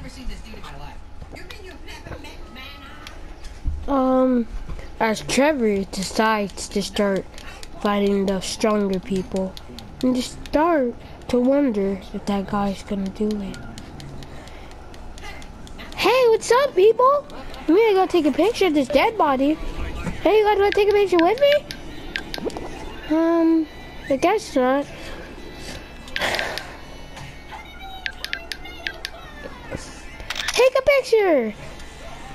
never seen this dude in my life. You mean you've never met man? Um, as Trevor decides to start fighting the stronger people, and just start to wonder if that guy's gonna do it. Hey, what's up, people? I'm gonna go take a picture of this dead body. Hey, you guys wanna take a picture with me? Um, I guess not.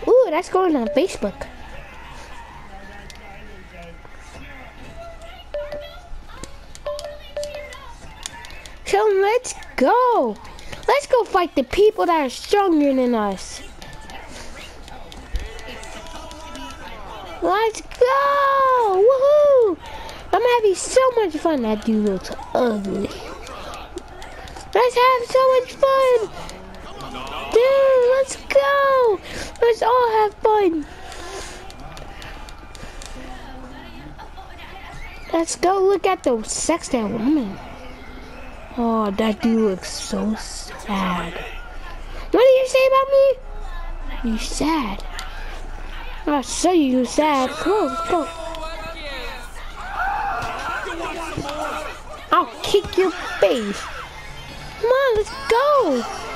Ooh, that's going on Facebook. So let's go. Let's go fight the people that are stronger than us. Let's go! Woohoo! I'm having so much fun. That dude looks ugly. Let's have so much fun! Let's go! Let's all have fun! Let's go look at the sexton woman. Oh, that dude looks so sad. What did you say about me? You sad. I'll show you sad. Come on, let's go. I'll kick your face. Come on, let's go.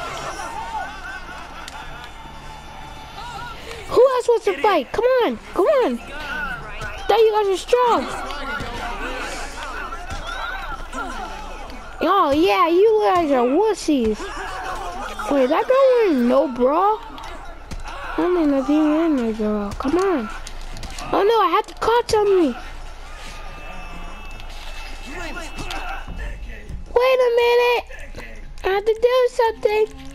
Who else wants to fight? Come on, come on. That you guys are strong. Oh yeah, you guys are wussies. Wait, that girl wearing no bra? I mean nothing in there, girl. Come on. Oh no, I have to catch on me. Wait a minute. I have to do something.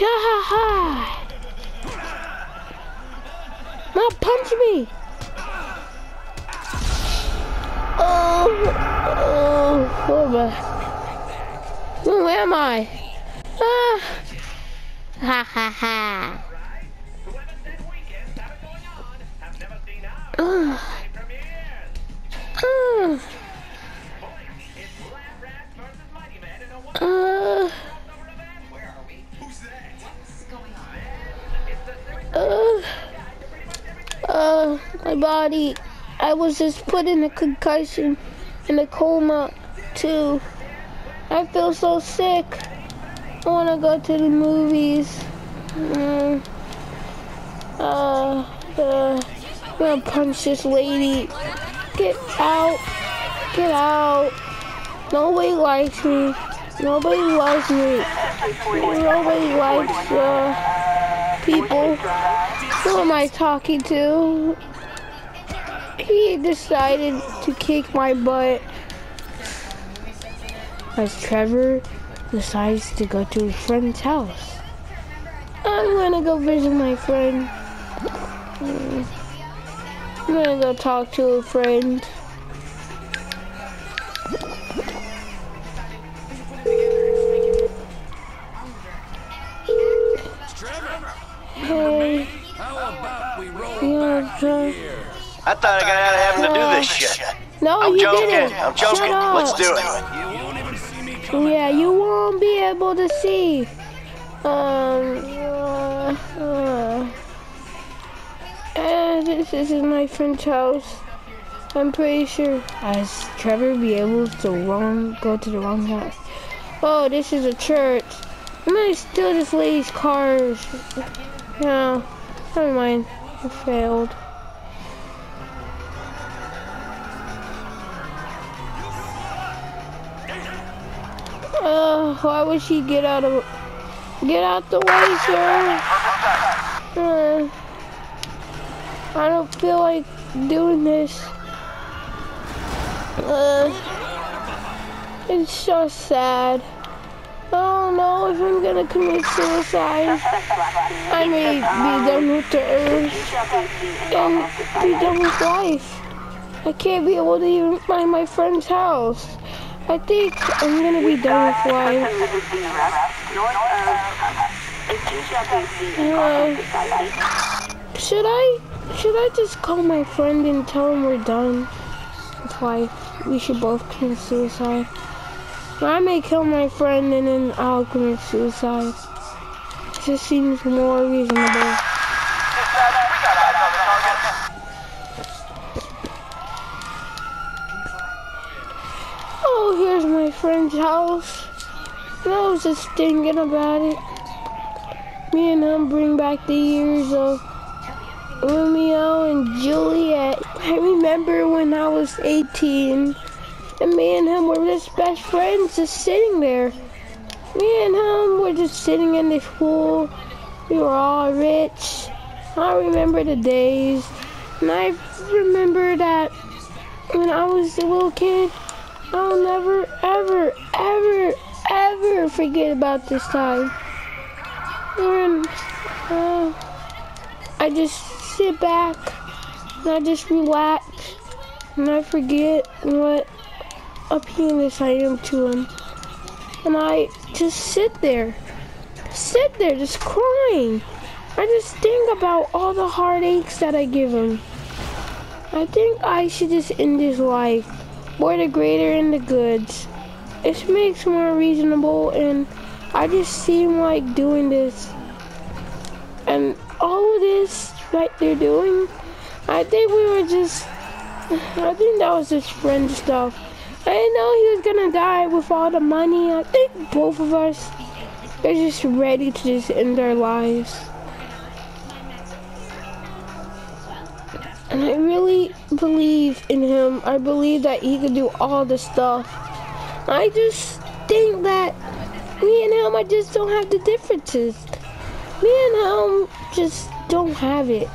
Ha ha ha. Now punch me. Oh, oh, oh my. Who am I? Ah. Ha ha ha. Ah. Ah. Uh, uh, my body. I was just put in a concussion, in a coma, too. I feel so sick. I want to go to the movies. Mm. Uh, uh, I'm gonna punch this lady. Get out. Get out. Nobody likes me. Nobody loves me. Nobody likes uh, people. Am I talking to? He decided to kick my butt. As Trevor decides to go to his friend's house. I'm gonna go visit my friend. Mm. I'm gonna go talk to a friend. I thought I got out of having to do this shit. No, I'm you joking. didn't. I'm Shut joking. up. Let's do it. You won't even see me. Yeah, you won't be able to see. Um, uh, uh, uh, this isn't my friend's house. I'm pretty sure. As Trevor be able to wrong, go to the wrong house. Oh, this is a church. I'm gonna steal this lady's cars. No, never mind. I failed. Why would she get out of get out the way, sir? Uh, I don't feel like doing this. Uh, it's so sad. I don't know if I'm gonna commit suicide. I may be done with the earth and be done with life. I can't be able to even find my friend's house. I think I'm gonna be done with life. Uh, Should I should I just call my friend and tell him we're done with life? We should both commit suicide. I may kill my friend and then I'll commit suicide. It just seems more reasonable. Oh, here's my friend's house. I was just thinking about it. Me and him bring back the years of Romeo and Juliet. I remember when I was 18 and me and him were just best friends just sitting there. Me and him were just sitting in this pool. We were all rich. I remember the days. And I remember that when I was a little kid, I'll never, ever, ever, ever forget about this time. And uh, I just sit back and I just relax and I forget what a penis I am to him. And I just sit there, sit there just crying. I just think about all the heartaches that I give him. I think I should just end his life. We're the greater and the goods. It makes more reasonable and I just seem like doing this. And all of this that they're doing, I think we were just, I think that was just friend stuff. I didn't know he was gonna die with all the money. I think both of us are just ready to just end our lives. And I really believe in him. I believe that he could do all the stuff. I just think that me and him, I just don't have the differences. Me and him just don't have it.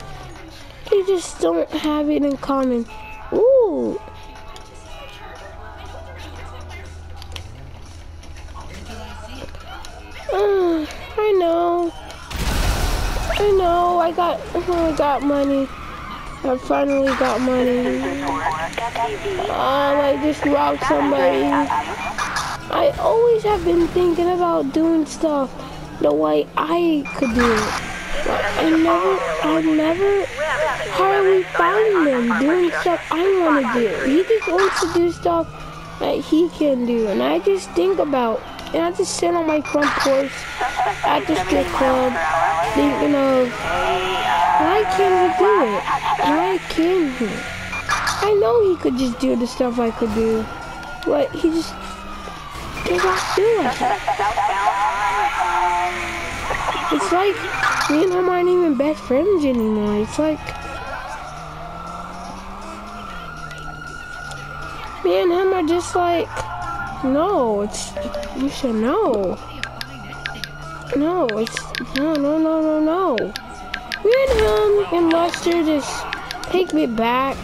We just don't have it in common. Ooh. Uh, I know. I know. I got. I got money. I finally got money. I just robbed somebody. I always have been thinking about doing stuff the way I could do it. But I never, I never hardly find them doing stuff I want to do. He just wants to do stuff that he can do, and I just think about, and I just sit on my front porch at the strip club, thinking of, why can't he do it? Why can't he? I know he could just do the stuff I could do, but he just did not do it. It's like me and him aren't even best friends anymore. It's like me and him are just like no. It's you should know. No, it's no, no, no, no, no. Me and him and Lester just take me back.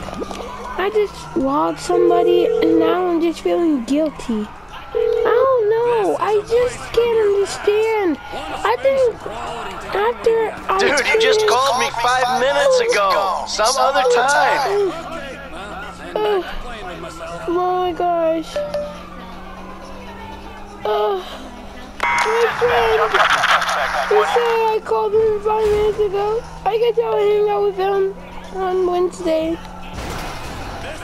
I just robbed somebody and now I'm just feeling guilty. I don't know. I just can't understand. I think after I Dude, you just called me five minutes ago. Some other time. Uh, oh my gosh. Uh, my friend. He said I called him five minutes ago. I got to hang out with him on Wednesday.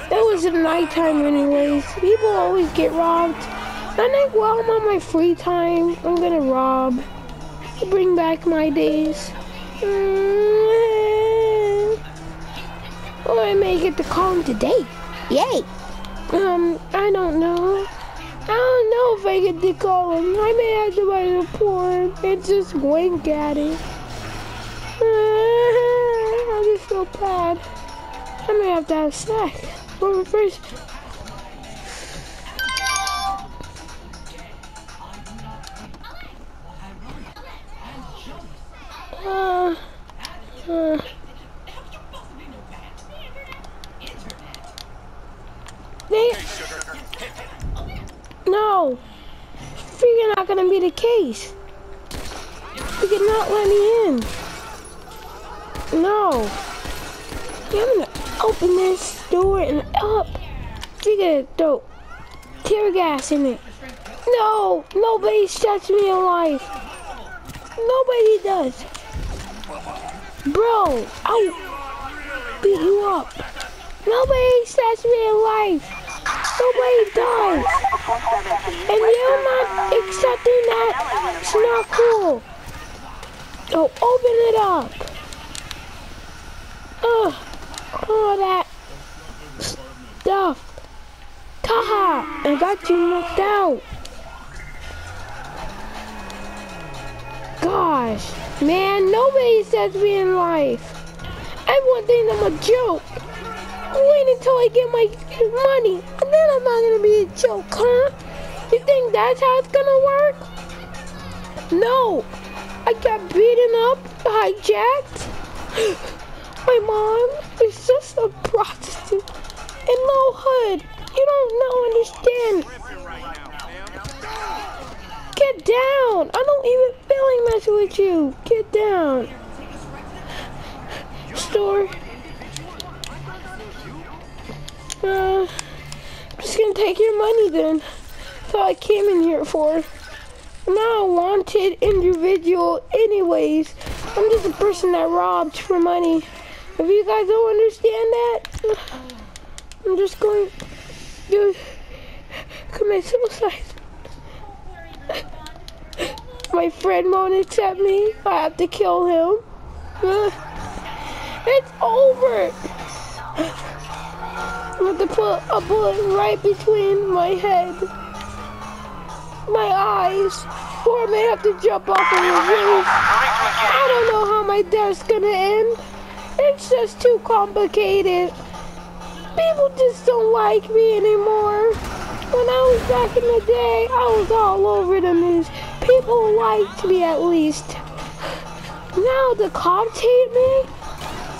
It was at nighttime anyways. People always get robbed. I think while I'm on my free time, I'm gonna rob. Bring back my days. Mm. Or I may get to call him today. Yay! Um, I don't know. I don't know if I get to call him. I may have to buy a porn and just wink at it. I just feel bad. I may have to have sex. But first, case. You cannot let me in. No. I'm gonna open this door and up. We gonna throw tear gas in it. No, nobody shuts me alive. Nobody does. Bro, I'll beat you up. Nobody sets me in life. Nobody does. And you're not accepting that. It's not cool. So open it up. Ugh. All that stuff. Taha, I got you knocked out. Gosh, man, nobody sets me in life. Everyone thinks I'm a joke. Wait until I get my money, and then I'm not gonna be a joke, huh? You think that's how it's gonna work? No, I got beaten up, hijacked. My mom is just a prostitute in no hood. You don't know, understand. Get down. I don't even feel like messing with you. Get down. Store. I'm just gonna take your money then. That's all I came in here for. I'm not a wanted individual anyways. I'm just a person that robbed for money. If you guys don't understand that, I'm just going to commit suicide. My friend won't accept me. I have to kill him. It's over. Have to put a bullet right between my head, my eyes, or I may have to jump off of the roof. I don't know how my death's gonna end. It's just too complicated. People just don't like me anymore. When I was back in the day, I was all over the news. People liked me at least. Now the cops hate me.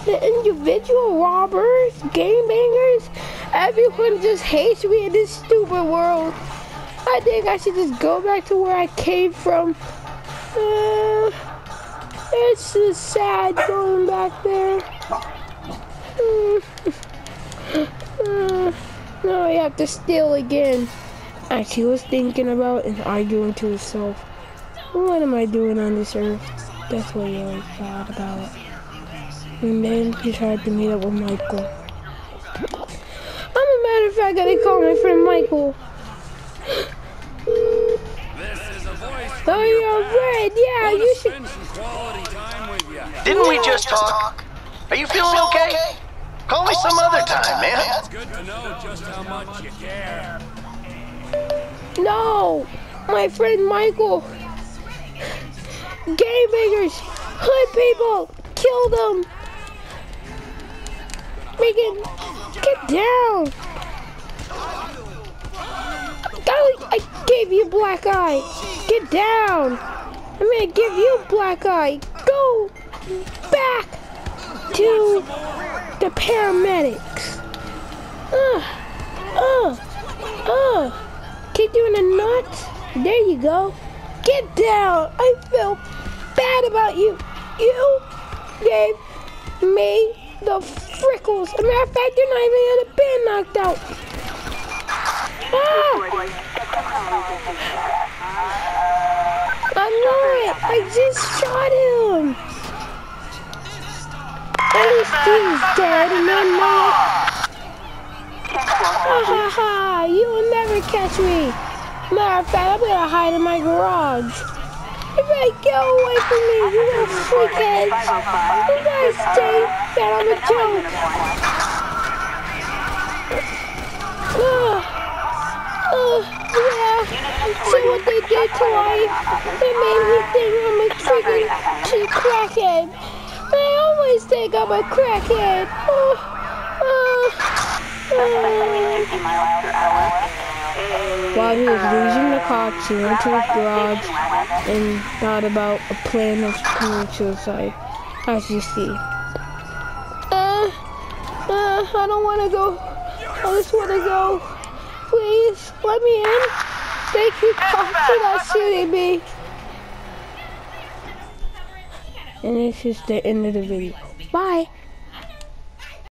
The individual robbers, gangbangers, everyone just hates me in this stupid world. I think I should just go back to where I came from. Uh, it's just sad going back there. Mm. Uh, now I have to steal again. Actually, was thinking about and arguing to himself. What am I doing on this earth? That's what he always thought about. And then he tried to meet up with Michael. I gotta call my friend Michael. This is a voice Oh, you're red. Yeah, Want you should. spend some quality time with you. Didn't we just talk? Are you feeling okay? Call me some other time, man. It's good to know just how much you care. No, my friend Michael. Game Gangbangers, hood people, kill them. Make it, get down. I gave you black eye. Get down. I'm gonna give you black eye. Go back to the paramedics. Uh, uh, uh. Keep doing the nuts. There you go. Get down. I feel bad about you. You gave me the frickles. As a matter of fact, you're not even gonna be knocked out. Ah! I'm not. I just shot him. At least he's dead and I'm not. Ha ha ha! You will never catch me! Matter of fact, I'm gonna hide in my garage. You better get away from me, you little freakheads! You guys think that I'm a joke! Ugh. See what they did to life? They made me think I'm a freaking cheap crackhead. They always think I'm a crackhead. Ugh. Ugh. While he was losing the cops, he went to his garage and thought about a plan of committing suicide, as you see. Uh, uh, I don't want to go. I just want to go. Please, let me in. Thank you, cops, for not shooting me. And this is the end of the video. Bye.